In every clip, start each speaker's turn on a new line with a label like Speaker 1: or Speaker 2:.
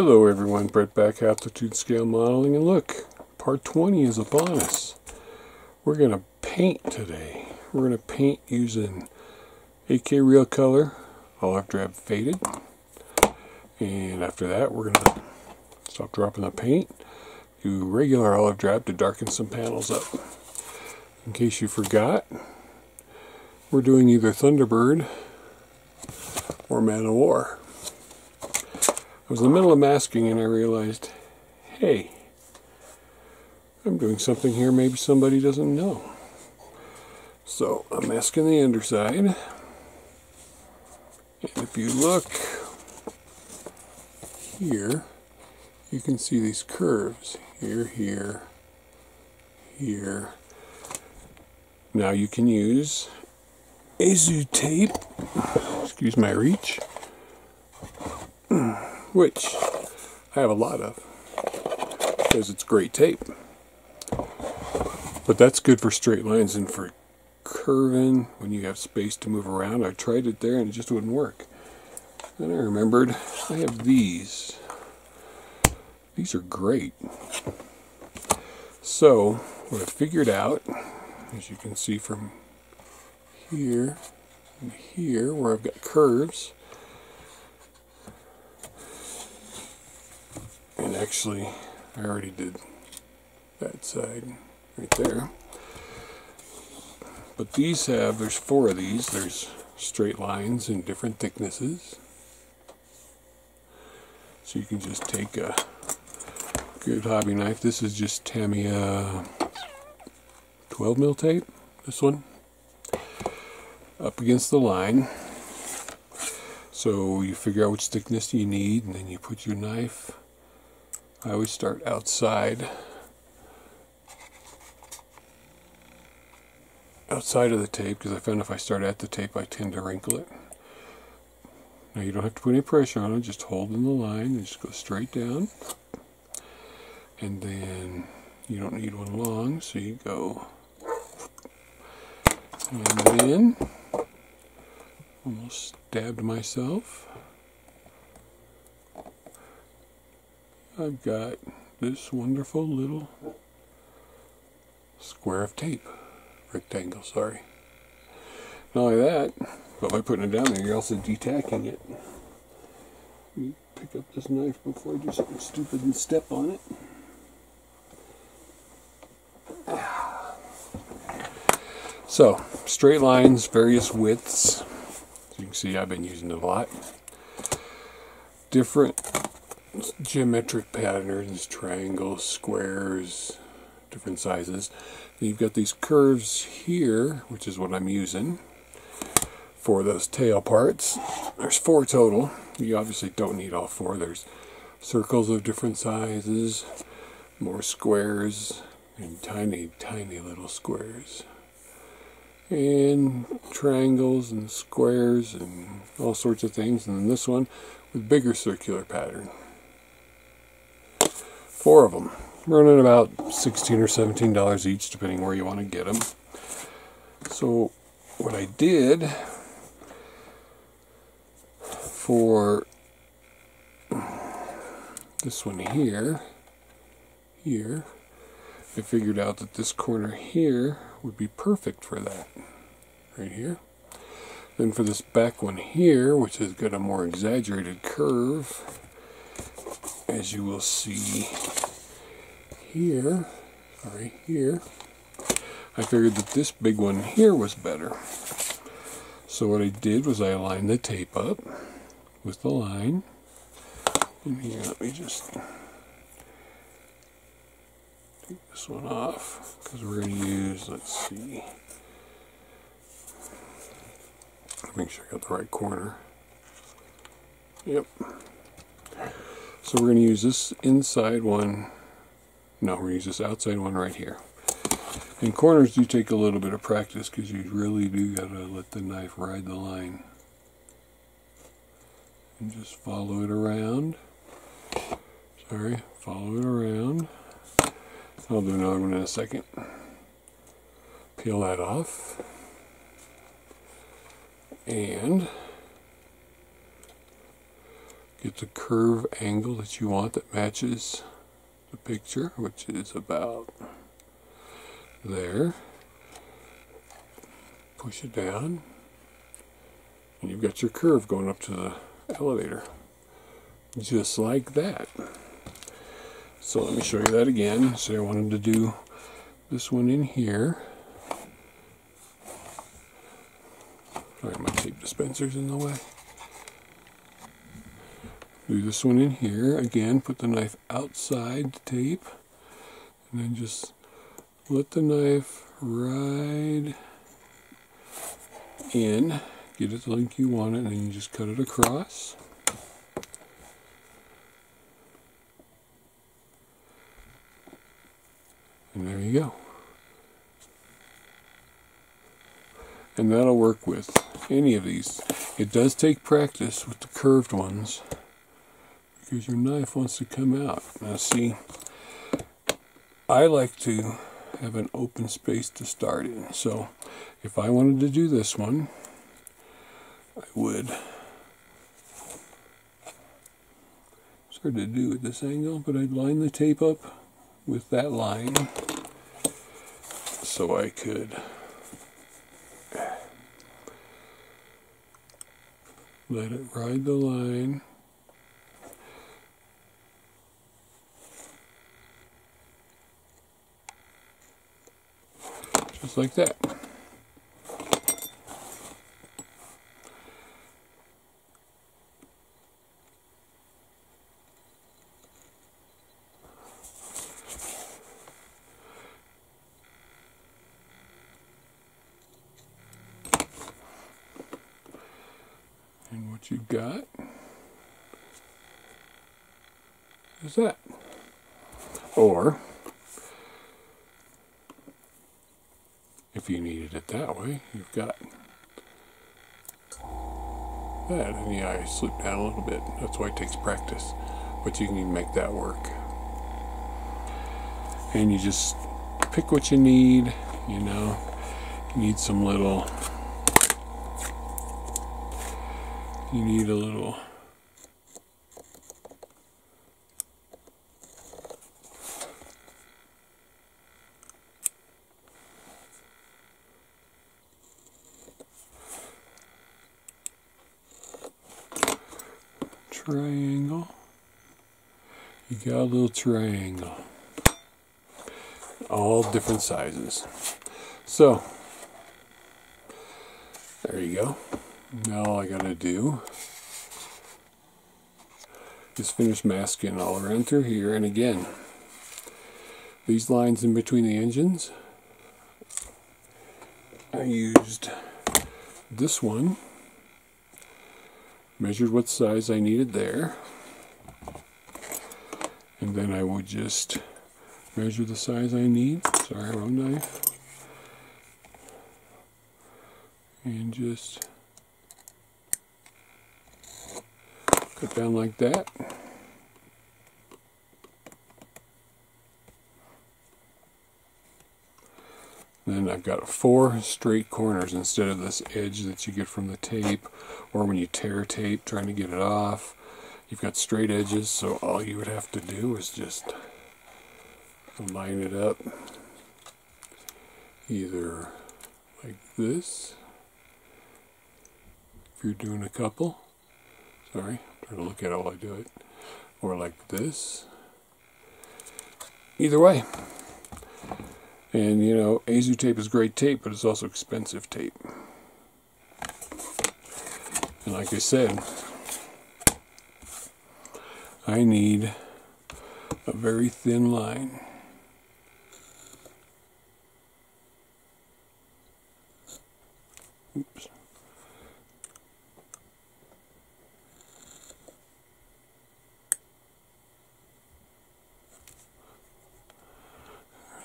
Speaker 1: Hello everyone, Brett back, Altitude Scale Modeling, and look, part 20 is upon us. We're going to paint today. We're going to paint using AK Real Color, Olive Drab Faded, and after that we're going to stop dropping the paint, do regular Olive Drab to darken some panels up. In case you forgot, we're doing either Thunderbird or Man of War. I was in the middle of masking and I realized, hey, I'm doing something here maybe somebody doesn't know. So I'm masking the underside. And if you look here, you can see these curves. Here, here, here. Now you can use Aizu tape, excuse my reach, which I have a lot of because it's great tape. But that's good for straight lines and for curving when you have space to move around. I tried it there and it just wouldn't work. Then I remembered I have these. These are great. So, what I figured out, as you can see from here and here, where I've got curves, and actually I already did that side right there. But these have there's four of these. There's straight lines in different thicknesses. So you can just take a good hobby knife. This is just Tamiya uh, 12 mil tape this one up against the line. So you figure out which thickness you need and then you put your knife I always start outside. Outside of the tape, because I found if I start at the tape, I tend to wrinkle it. Now you don't have to put any pressure on it, just hold in the line and just go straight down. And then you don't need one long, so you go. And then, almost stabbed myself. I've got this wonderful little square of tape. Rectangle, sorry. Not only that, but by putting it down there, you're also detacking it. Pick up this knife before I do something stupid and step on it. So, straight lines, various widths. As you can see, I've been using it a lot. Different geometric patterns, triangles, squares, different sizes. you've got these curves here, which is what I'm using for those tail parts. There's four total. You obviously don't need all four. There's circles of different sizes, more squares, and tiny, tiny little squares. And triangles and squares and all sorts of things. And then this one with bigger circular pattern. Four of them. Running about 16 or 17 dollars each, depending where you want to get them. So, what I did for this one here, here, I figured out that this corner here would be perfect for that. Right here. Then for this back one here, which has got a more exaggerated curve, as you will see here, sorry, here, I figured that this big one here was better. So what I did was I aligned the tape up with the line. And here, let me just take this one off because we're going to use, let's see, make sure I got the right corner. Yep. So we're going to use this inside one. No, we're going to use this outside one right here. And corners do take a little bit of practice because you really do got to let the knife ride the line. And just follow it around. Sorry, follow it around. I'll do another one in a second. Peel that off. And get the curve angle that you want that matches the picture, which is about there. Push it down, and you've got your curve going up to the elevator. Just like that. So let me show you that again. So I wanted to do this one in here. Sorry, my tape dispenser's in the way. Do this one in here. Again, put the knife outside the tape. And then just let the knife ride in. Get it the length you want it, and then you just cut it across. And there you go. And that'll work with any of these. It does take practice with the curved ones because your knife wants to come out. Now see, I like to have an open space to start in. So if I wanted to do this one, I would. It's hard to do at this angle, but I'd line the tape up with that line so I could let it ride the line. Just like that. And what you've got is that. Or, you needed it that way, you've got that. And yeah, I slip down a little bit. That's why it takes practice. But you can make that work. And you just pick what you need, you know. You need some little you need a little triangle. You got a little triangle. All different sizes. So, there you go. Now all I gotta do is finish masking all around through here. And again, these lines in between the engines, I used this one, measured what size I needed there, and then I would just measure the size I need. Sorry, wrong knife. And just cut down like that. Then I've got four straight corners instead of this edge that you get from the tape or when you tear tape trying to get it off. You've got straight edges, so all you would have to do is just line it up either like this, if you're doing a couple, sorry, I'm trying to look at while I do it, or like this. Either way. And you know, Aizu tape is great tape, but it's also expensive tape. And like I said, I need a very thin line. Oops.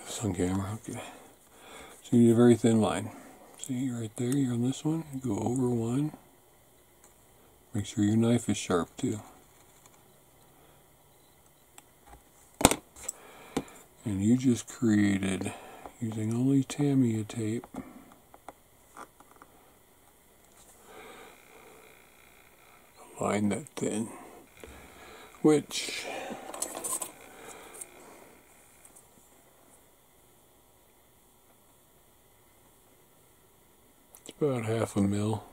Speaker 1: This on camera, okay. So you need a very thin line. See right there, you're on this one, you go over one. Make sure your knife is sharp too. And you just created, using only Tamiya tape, a line that thin. which it's about half a mil,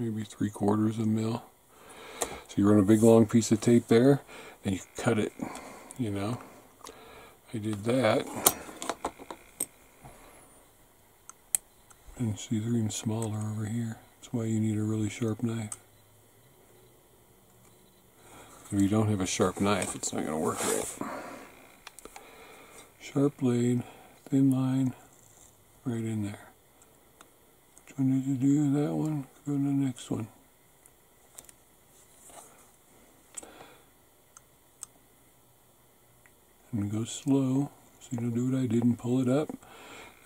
Speaker 1: maybe three quarters of a mil. So you run a big long piece of tape there, and you cut it, you know. I did that. And see, they're even smaller over here. That's why you need a really sharp knife. If you don't have a sharp knife, it's not going to work right. Sharp blade, thin line, right in there. Which one did you do? That one? Go to the next one. And go slow, so you don't do what I did and pull it up.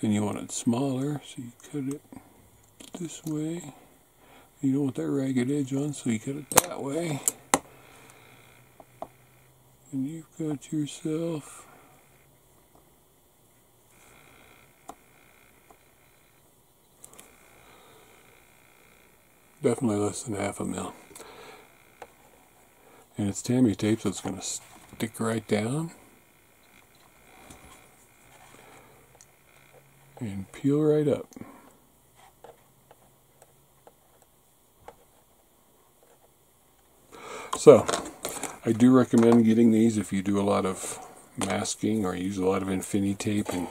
Speaker 1: Then you want it smaller, so you cut it this way. You don't want that ragged edge on, so you cut it that way. And you've got yourself definitely less than half a mil. And it's Tamiya tape, so it's going to stick right down. And peel right up. So, I do recommend getting these if you do a lot of masking or use a lot of Infinity tape and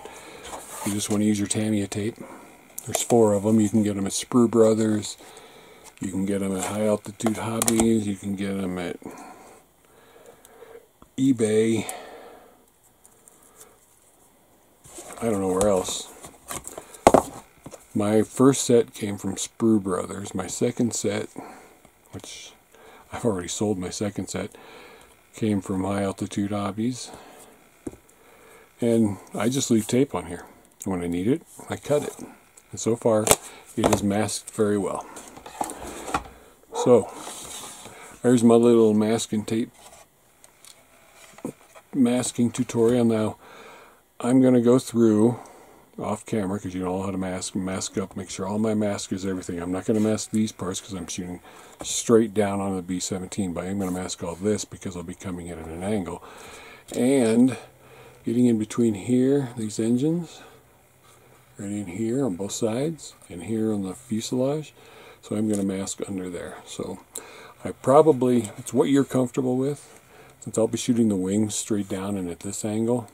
Speaker 1: you just want to use your Tamiya tape. There's four of them. You can get them at Sprue Brothers. You can get them at High Altitude Hobbies. You can get them at eBay. I don't know where else. My first set came from Sprue Brothers. My second set, which I've already sold my second set, came from High Altitude Hobbies. And I just leave tape on here. When I need it, I cut it. And so far, it is masked very well. So, there's my little masking tape masking tutorial. Now, I'm going to go through off camera because you know how to mask mask up make sure all my mask is everything. I'm not going to mask these parts because I'm shooting straight down on the B17 but I'm going to mask all this because I'll be coming in at an angle. And getting in between here these engines right in here on both sides and here on the fuselage. So I'm going to mask under there. So I probably it's what you're comfortable with since I'll be shooting the wings straight down and at this angle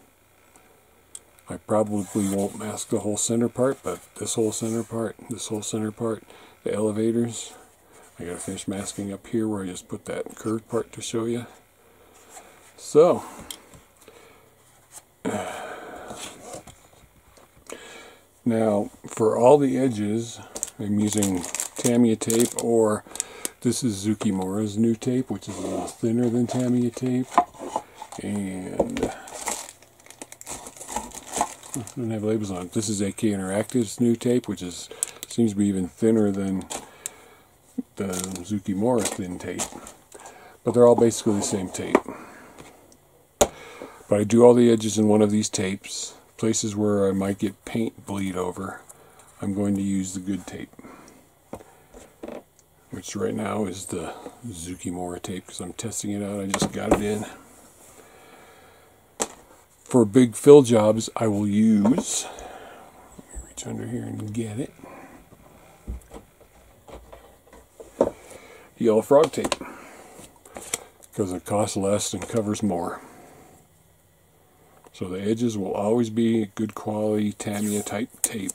Speaker 1: I probably won't mask the whole center part, but this whole center part, this whole center part, the elevators, I gotta finish masking up here where I just put that curved part to show you. So, now for all the edges, I'm using Tamiya tape or this is Zukimura's new tape, which is a little thinner than Tamiya tape. And don't have labels on it. This is AK Interactive's new tape, which is seems to be even thinner than the Zukimura thin tape. But they're all basically the same tape. But I do all the edges in one of these tapes. Places where I might get paint bleed over, I'm going to use the good tape. Which right now is the Zukimura tape because I'm testing it out. I just got it in for big fill jobs, I will use, let me reach under here and get it, yellow frog tape because it costs less and covers more. So the edges will always be good quality Tamiya type tape,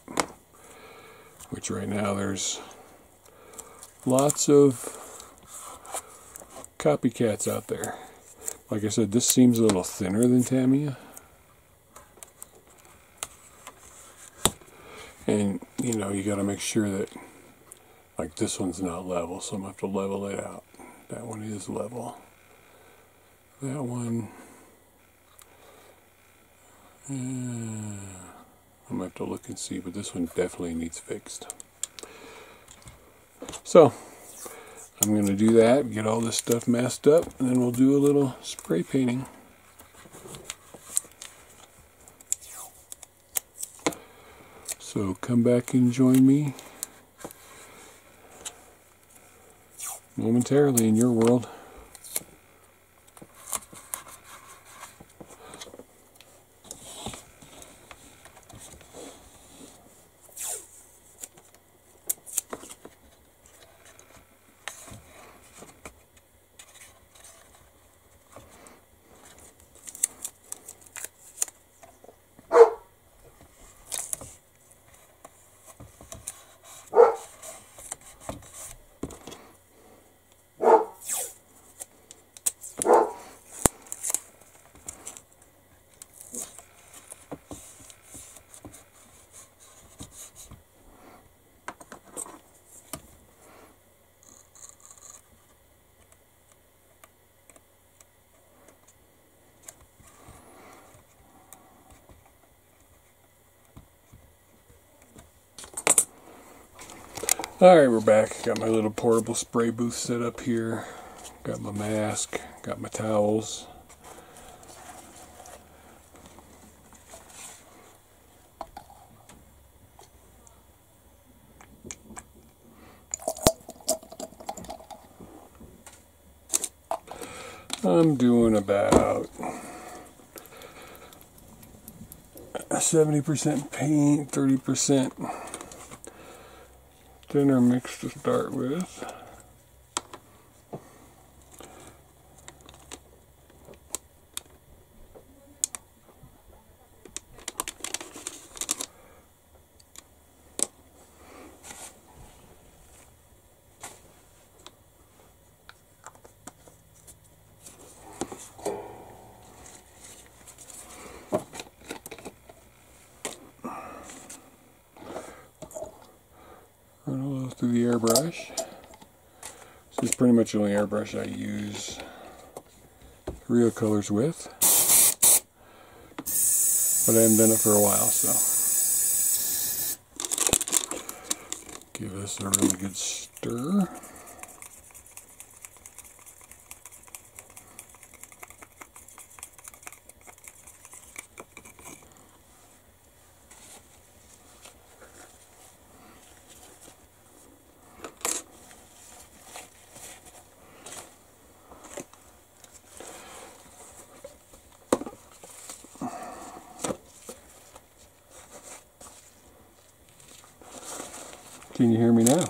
Speaker 1: which right now there's lots of copycats out there. Like I said, this seems a little thinner than Tamiya. And, you know, you got to make sure that, like this one's not level, so I'm going to have to level it out. That one is level. That one, uh, I'm going to have to look and see, but this one definitely needs fixed. So, I'm going to do that, get all this stuff masked up, and then we'll do a little spray painting. So come back and join me momentarily in your world. Alright, we're back. Got my little portable spray booth set up here. Got my mask, got my towels. I'm doing about 70% paint, 30% thinner mix to start with. The airbrush. This is pretty much the only airbrush I use real colors with. But I haven't done it for a while, so. Give this a really good stir. Can you hear me now?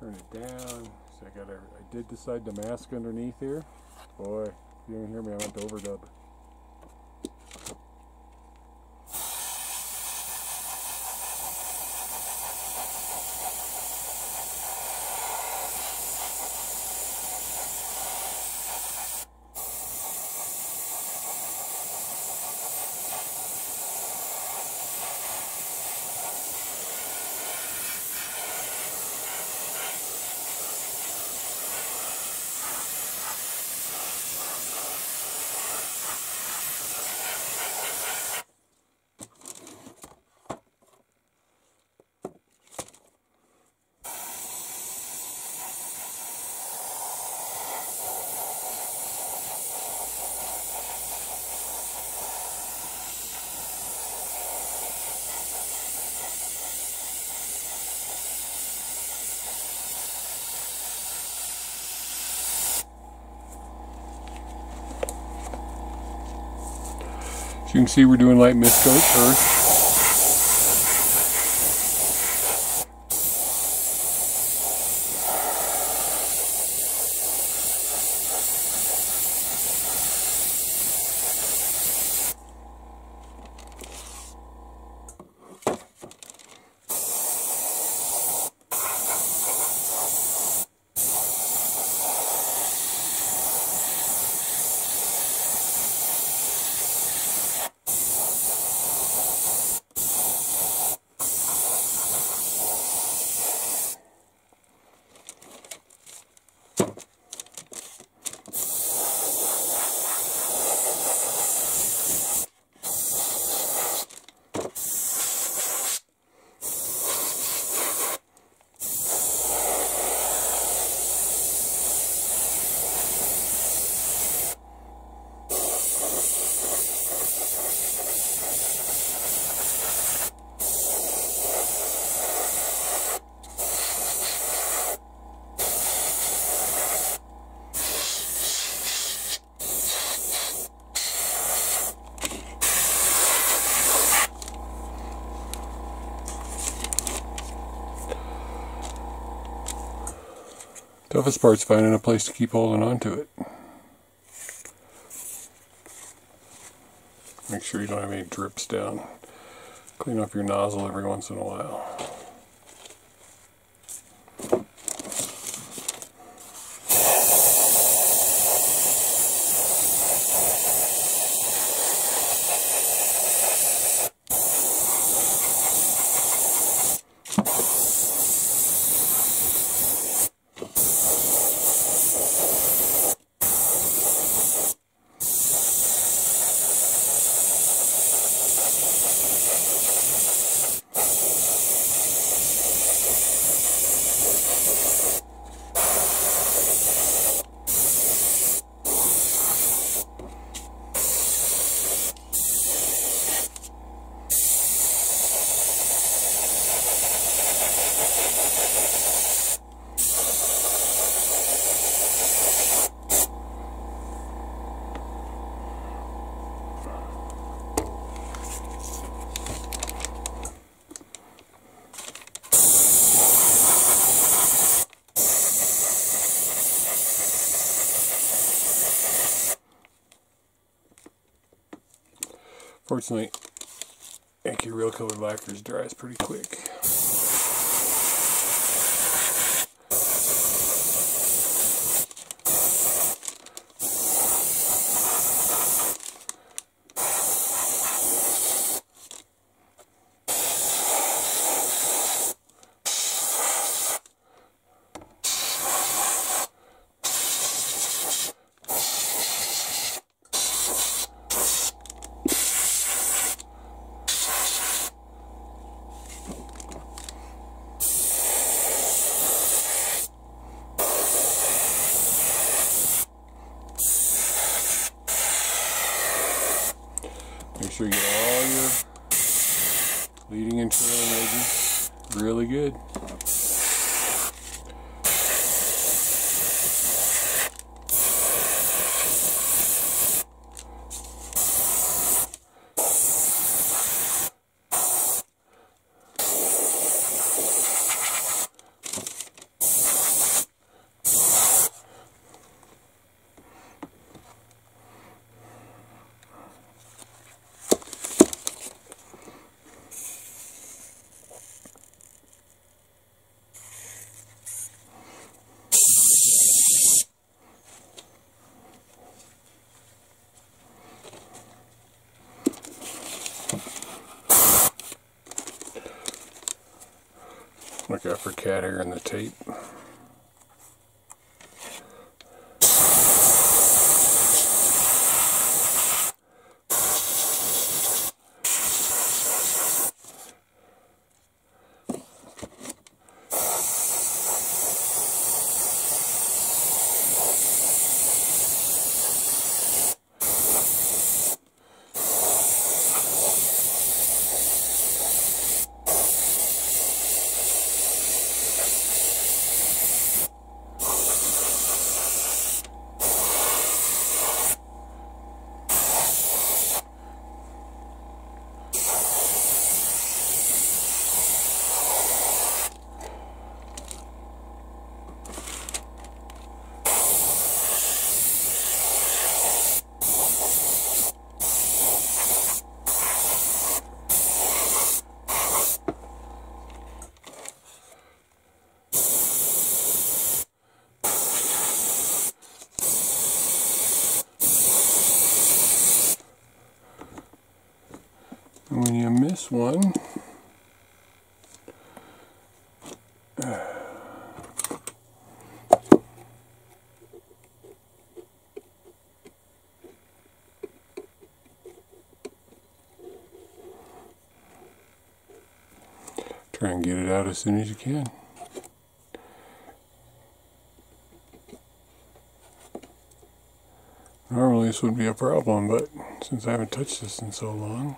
Speaker 1: Turn it down. So I did decide to mask underneath here. Boy, you didn't hear me, I went to overdub. You can see, we're doing light mist coat first. The toughest part's finding a place to keep holding on to it. Make sure you don't have any drips down. Clean off your nozzle every once in a while. Fortunately, AK Real Color Lacquers dries pretty quick. Make sure you get all your leading and trailing edges really good. Look out for cat hair in the tape. And one, try and get it out as soon as you can. Normally this wouldn't be a problem, but since I haven't touched this in so long,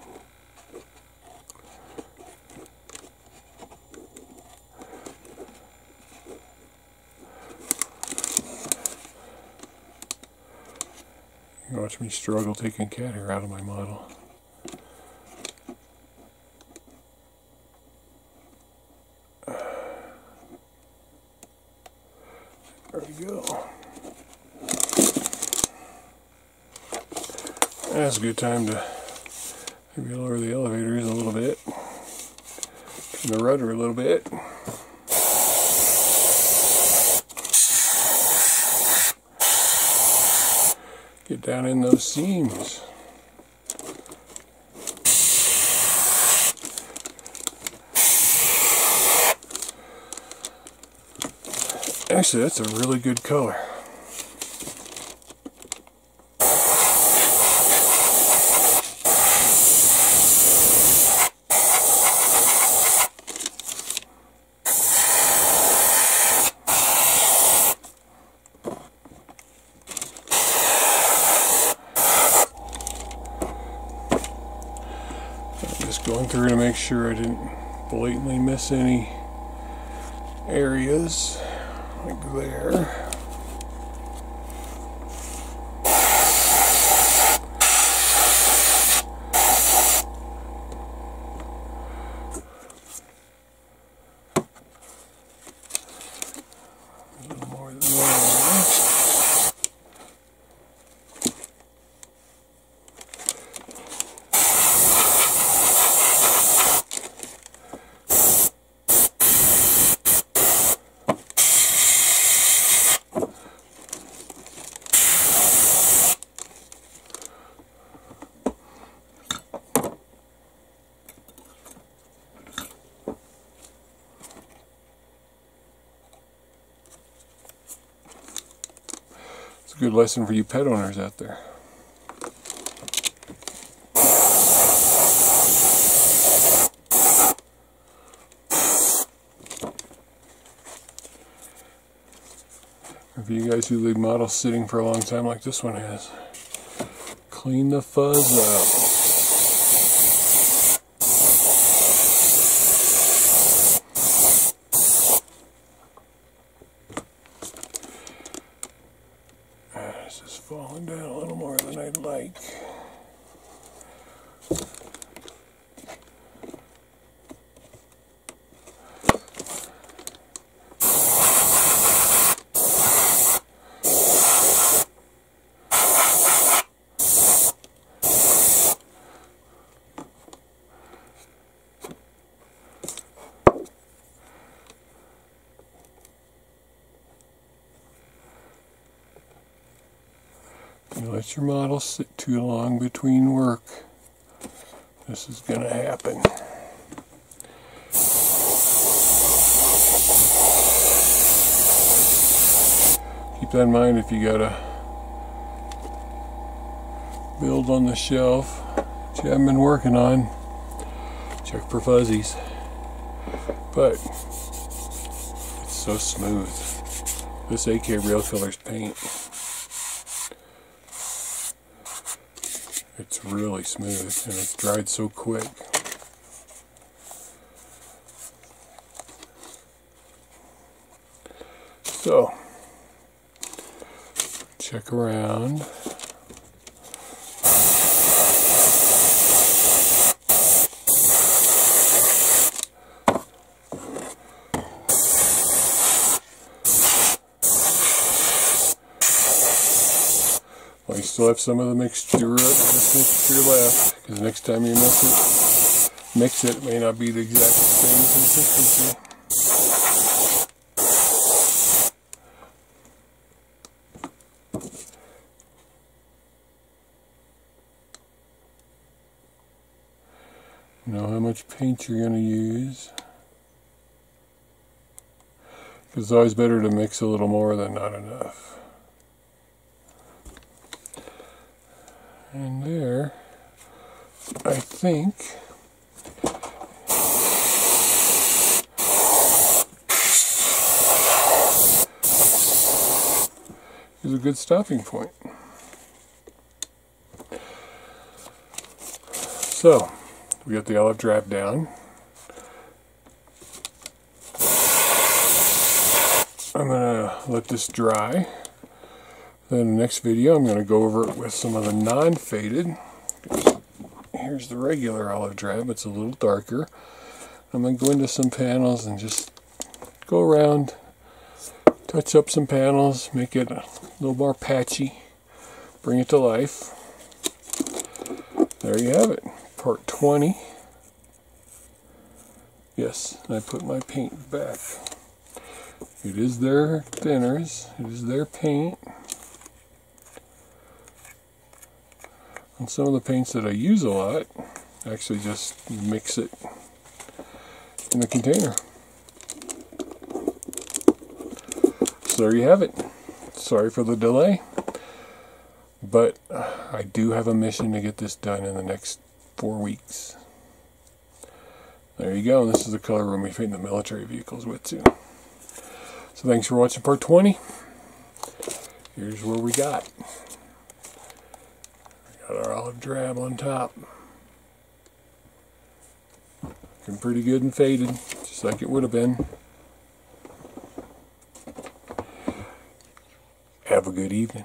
Speaker 1: Me struggle taking cat hair out of my model. There we go. That's a good time to maybe lower the elevators a little bit. Turn the rudder a little bit. Get down in those seams. Actually, that's a really good color. Just going through to make sure I didn't blatantly miss any areas like there. Good lesson for you pet owners out there. For you guys who leave models sitting for a long time like this one has, clean the fuzz out. This is falling down a little more than I'd like. You let your model sit too long between work. This is going to happen. Keep that in mind if you got to build on the shelf that you haven't been working on. Check for fuzzies. But it's so smooth. This AK Real Colors paint. It's really smooth and it's dried so quick. So, check around. Still have some of the mixture, mixture left, because next time you mix it, mix it, it may not be the exact same consistency. Know how much paint you're going to use. Because it's always better to mix a little more than not enough. And there, I think, is a good stopping point. So, we got the olive drab down. I'm going to let this dry. Then in the next video I'm going to go over it with some of the non-faded. Here's the regular olive drab, it's a little darker. I'm going to go into some panels and just go around, touch up some panels, make it a little more patchy, bring it to life. There you have it, part 20. Yes, I put my paint back. It is their thinners, it is their paint. And some of the paints that I use a lot, actually just mix it in the container. So there you have it. Sorry for the delay, but I do have a mission to get this done in the next four weeks. There you go. This is the color room we paint the military vehicles with too. So thanks for watching part 20. Here's where we got. Our drab on top. Looking pretty good and faded, just like it would have been. Have a good evening.